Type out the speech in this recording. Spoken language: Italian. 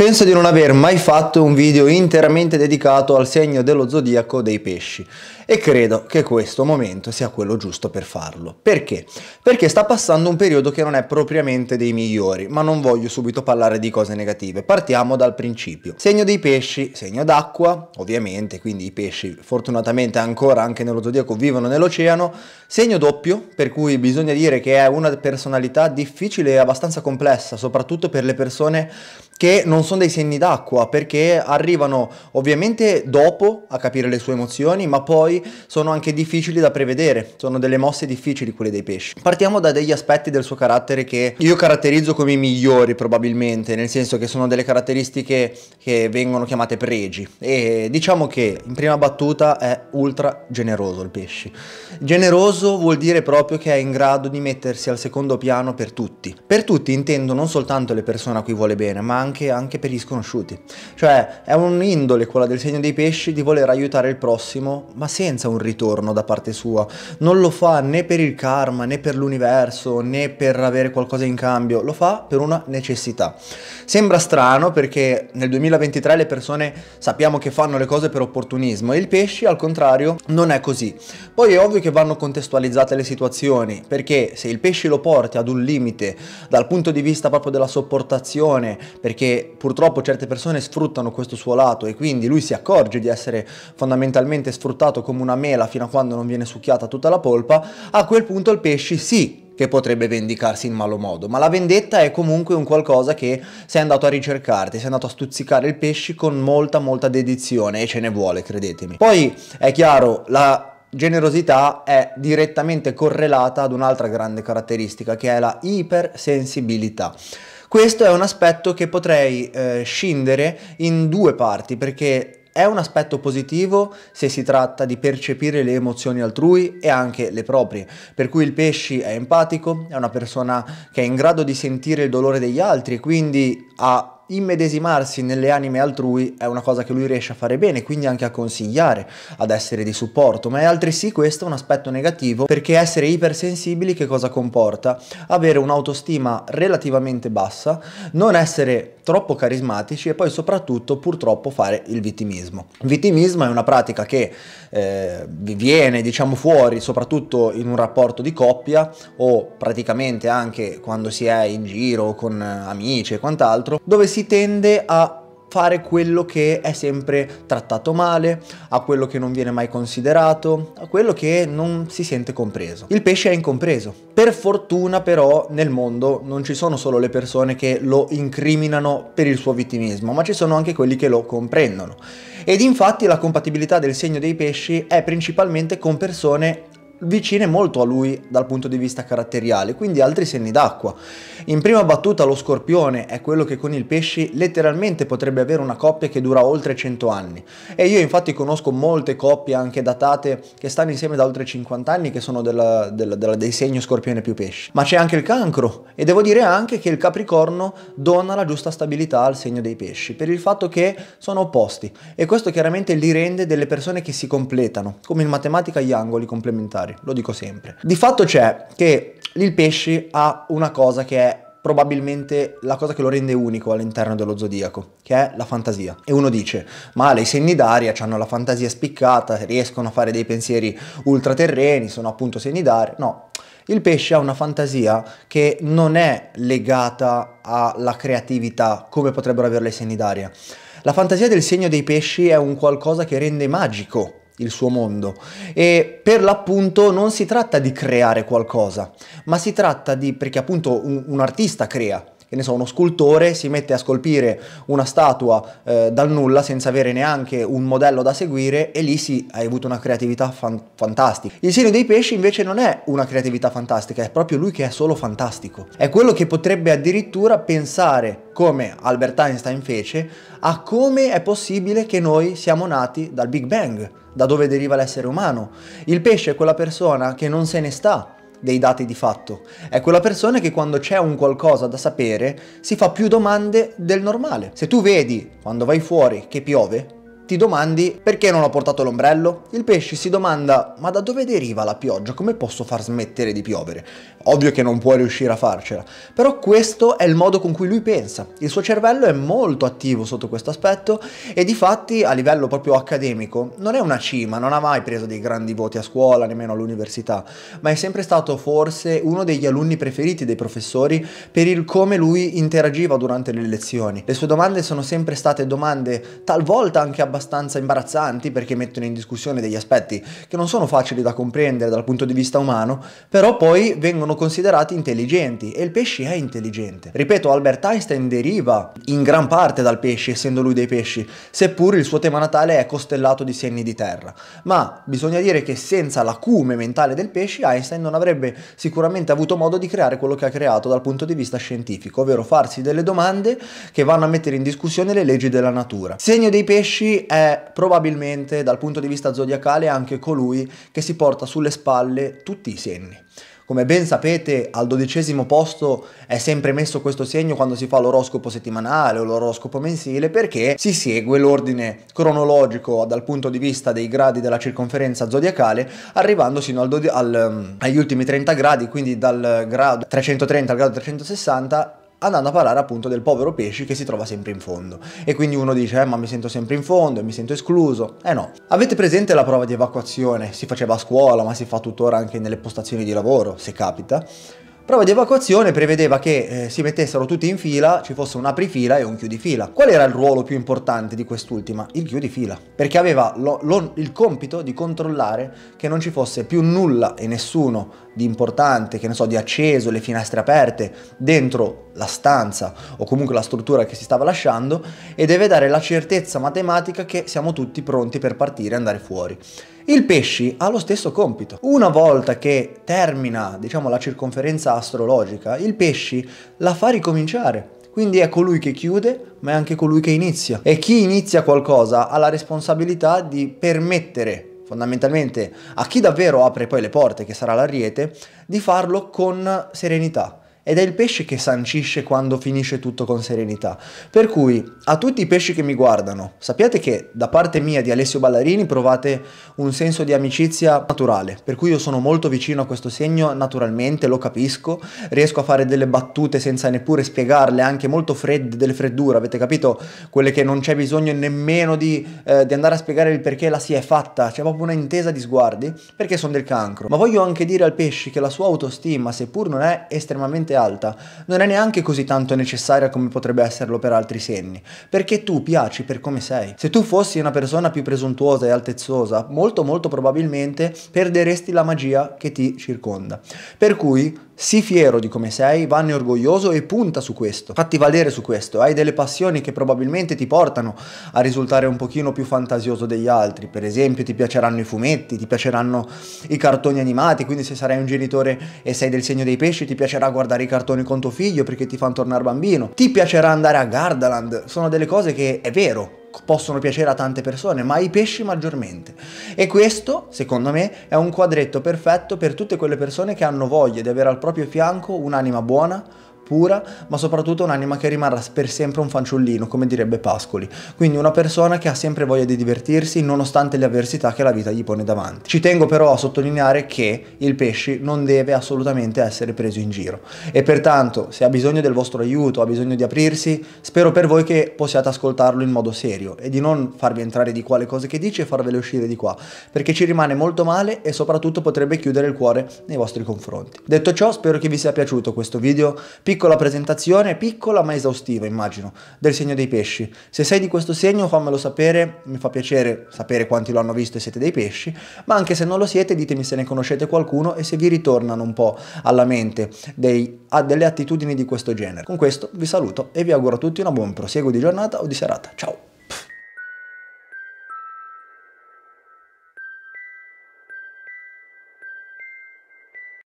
Penso di non aver mai fatto un video interamente dedicato al segno dello zodiaco dei pesci e credo che questo momento sia quello giusto per farlo. Perché? Perché sta passando un periodo che non è propriamente dei migliori, ma non voglio subito parlare di cose negative. Partiamo dal principio. Segno dei pesci, segno d'acqua, ovviamente, quindi i pesci fortunatamente ancora anche nello zodiaco vivono nell'oceano, segno doppio, per cui bisogna dire che è una personalità difficile e abbastanza complessa, soprattutto per le persone che non sono dei segni d'acqua perché arrivano ovviamente dopo a capire le sue emozioni, ma poi sono anche difficili da prevedere, sono delle mosse difficili quelle dei pesci. Partiamo da degli aspetti del suo carattere che io caratterizzo come i migliori probabilmente, nel senso che sono delle caratteristiche che vengono chiamate pregi e diciamo che in prima battuta è ultra generoso il pesci. Generoso vuol dire proprio che è in grado di mettersi al secondo piano per tutti. Per tutti intendo non soltanto le persone a cui vuole bene, ma anche anche, anche, per gli sconosciuti. Cioè è un'indole quella del segno dei pesci di voler aiutare il prossimo, ma senza un ritorno da parte sua. Non lo fa né per il karma, né per l'universo, né per avere qualcosa in cambio, lo fa per una necessità. Sembra strano perché nel 2023 le persone sappiamo che fanno le cose per opportunismo e il pesci al contrario non è così. Poi è ovvio che vanno contestualizzate le situazioni, perché se il pesce lo porti ad un limite dal punto di vista proprio della sopportazione, perché perché purtroppo certe persone sfruttano questo suo lato e quindi lui si accorge di essere fondamentalmente sfruttato come una mela fino a quando non viene succhiata tutta la polpa, a quel punto il pesci sì che potrebbe vendicarsi in malo modo, ma la vendetta è comunque un qualcosa che sei andato a ricercarti, sei andato a stuzzicare il pesci con molta molta dedizione e ce ne vuole, credetemi. Poi è chiaro, la generosità è direttamente correlata ad un'altra grande caratteristica che è la ipersensibilità. Questo è un aspetto che potrei eh, scindere in due parti perché è un aspetto positivo se si tratta di percepire le emozioni altrui e anche le proprie, per cui il pesci è empatico, è una persona che è in grado di sentire il dolore degli altri e quindi ha immedesimarsi nelle anime altrui è una cosa che lui riesce a fare bene, quindi anche a consigliare, ad essere di supporto, ma è altresì questo un aspetto negativo perché essere ipersensibili che cosa comporta? Avere un'autostima relativamente bassa, non essere troppo carismatici e poi soprattutto purtroppo fare il vittimismo. Il vittimismo è una pratica che eh, viene diciamo fuori soprattutto in un rapporto di coppia o praticamente anche quando si è in giro con amici e quant'altro, dove si tende a fare quello che è sempre trattato male, a quello che non viene mai considerato, a quello che non si sente compreso. Il pesce è incompreso. Per fortuna però nel mondo non ci sono solo le persone che lo incriminano per il suo vittimismo, ma ci sono anche quelli che lo comprendono. Ed infatti la compatibilità del segno dei pesci è principalmente con persone vicine molto a lui dal punto di vista caratteriale, quindi altri segni d'acqua. In prima battuta lo scorpione è quello che con il pesci letteralmente potrebbe avere una coppia che dura oltre 100 anni e io infatti conosco molte coppie anche datate che stanno insieme da oltre 50 anni che sono della, della, della, dei segni scorpione più pesci. Ma c'è anche il cancro e devo dire anche che il capricorno dona la giusta stabilità al segno dei pesci per il fatto che sono opposti e questo chiaramente li rende delle persone che si completano, come in matematica gli angoli complementari particolari, lo dico sempre. Di fatto c'è che il pesci ha una cosa che è probabilmente la cosa che lo rende unico all'interno dello zodiaco, che è la fantasia. E uno dice, ma le segni d'aria hanno la fantasia spiccata, riescono a fare dei pensieri ultraterreni, sono appunto segni d'aria. No, il pesce ha una fantasia che non è legata alla creatività come potrebbero averla i segni d'aria. La fantasia del segno dei pesci è un qualcosa che rende magico il suo mondo. E per l'appunto non si tratta di creare qualcosa, ma si tratta di, perché appunto un, un artista crea, che ne so, uno scultore si mette a scolpire una statua eh, dal nulla senza avere neanche un modello da seguire e lì si ha avuto una creatività fan- fantastica. Il segno dei pesci invece non è una creatività fantastica, è proprio lui che è solo fantastico. È quello che potrebbe addirittura pensare, come Albert Einstein fece, a come è possibile che noi siamo nati dal Big Bang, da dove deriva l'essere umano. Il pesce è quella persona che non se ne sta dei dati di fatto. È quella persona che quando c'è un qualcosa da sapere si fa più domande del normale. Se tu vedi quando vai fuori che piove, ti domandi perché non ho portato l'ombrello? Il pesce si domanda ma da dove deriva la pioggia? Come posso far smettere di piovere? Ovvio che non può riuscire a farcela, però questo è il modo con cui lui pensa. Il suo cervello è molto attivo sotto questo aspetto e di fatti a livello proprio accademico non è una cima, non ha mai preso dei grandi voti a scuola, nemmeno all'università, ma è sempre stato forse uno degli alunni preferiti dei professori per il come lui interagiva durante le lezioni. Le sue domande sono sempre state domande talvolta anche abbastanza imbarazzanti perché mettono in discussione degli aspetti che non sono facili da comprendere dal punto di vista umano, però poi vengono considerati intelligenti e il pesce è intelligente. Ripeto, Albert Einstein deriva in gran parte dal pesce, essendo lui dei pesci, seppur il suo tema natale è costellato di segni di terra. Ma bisogna dire che senza l'acume mentale del pesce, Einstein non avrebbe sicuramente avuto modo di creare quello che ha creato dal punto di vista scientifico, ovvero farsi delle domande che vanno a mettere in discussione le leggi della natura. Segno dei pesci è probabilmente dal punto di vista zodiacale anche colui che si porta sulle spalle tutti i segni. Come ben sapete, al dodicesimo posto è sempre messo questo segno quando si fa l'oroscopo settimanale o l'oroscopo mensile perché si segue l'ordine cronologico dal punto di vista dei gradi della circonferenza zodiacale arrivando sino al al, agli ultimi 30 gradi, quindi dal grado 330 al grado 360 andando a parlare appunto del povero pesce che si trova sempre in fondo. E quindi uno dice, eh, ma mi sento sempre in fondo e mi sento escluso. Eh no. Avete presente la prova di evacuazione? Si faceva a scuola, ma si fa tuttora anche nelle postazioni di lavoro, se capita. Prova di evacuazione prevedeva che eh, si mettessero tutti in fila, ci fosse un aprifila e un chiudifila. Qual era il ruolo più importante di quest'ultima? Il chiudifila, perché aveva lo, lo, il compito di controllare che non ci fosse più nulla e nessuno di importante, che ne so, di acceso, le finestre aperte dentro la stanza o comunque la struttura che si stava lasciando e deve dare la certezza matematica che siamo tutti pronti per partire e andare fuori. Il pesci ha lo stesso compito. Una volta che termina, diciamo, la circonferenza astrologica, il pesci la fa ricominciare. Quindi è colui che chiude, ma è anche colui che inizia. E chi inizia qualcosa ha la responsabilità di permettere fondamentalmente a chi davvero apre poi le porte, che sarà l'ariete, di farlo con serenità ed è il pesce che sancisce quando finisce tutto con serenità. Per cui a tutti i pesci che mi guardano, sappiate che da parte mia di Alessio Ballarini provate un senso di amicizia naturale, per cui io sono molto vicino a questo segno naturalmente, lo capisco, riesco a fare delle battute senza neppure spiegarle, anche molto fredde, delle freddure, avete capito? Quelle che non c'è bisogno nemmeno di, eh, di andare a spiegare il perché la si è fatta, c'è proprio una intesa di sguardi, perché sono del cancro. Ma voglio anche dire al pesce che la sua autostima, seppur non è estremamente alta, non è neanche così tanto necessaria come potrebbe esserlo per altri segni, perché tu piaci per come sei. Se tu fossi una persona più presuntuosa e altezzosa, molto molto probabilmente perderesti la magia che ti circonda. Per cui Sii fiero di come sei, vanne orgoglioso e punta su questo. Fatti valere su questo. Hai delle passioni che probabilmente ti portano a risultare un pochino più fantasioso degli altri. Per esempio ti piaceranno i fumetti, ti piaceranno i cartoni animati, quindi se sarai un genitore e sei del segno dei pesci ti piacerà guardare i cartoni con tuo figlio perché ti fanno tornare bambino. Ti piacerà andare a Gardaland. Sono delle cose che è vero, possono piacere a tante persone, ma ai pesci maggiormente. E questo, secondo me, è un quadretto perfetto per tutte quelle persone che hanno voglia di avere al proprio fianco un'anima buona, pura, ma soprattutto un'anima che rimarrà per sempre un fanciullino, come direbbe Pascoli. Quindi una persona che ha sempre voglia di divertirsi nonostante le avversità che la vita gli pone davanti. Ci tengo però a sottolineare che il pesce non deve assolutamente essere preso in giro e pertanto se ha bisogno del vostro aiuto, ha bisogno di aprirsi, spero per voi che possiate ascoltarlo in modo serio e di non farvi entrare di qua le cose che dice e farvele uscire di qua, perché ci rimane molto male e soprattutto potrebbe chiudere il cuore nei vostri confronti. Detto ciò, spero che vi sia piaciuto questo video piccolo piccola presentazione, piccola ma esaustiva immagino, del segno dei pesci. Se sei di questo segno fammelo sapere, mi fa piacere sapere quanti lo hanno visto e siete dei pesci, ma anche se non lo siete ditemi se ne conoscete qualcuno e se vi ritornano un po' alla mente dei, delle attitudini di questo genere. Con questo vi saluto e vi auguro a tutti un buon proseguo di giornata o di serata. Ciao!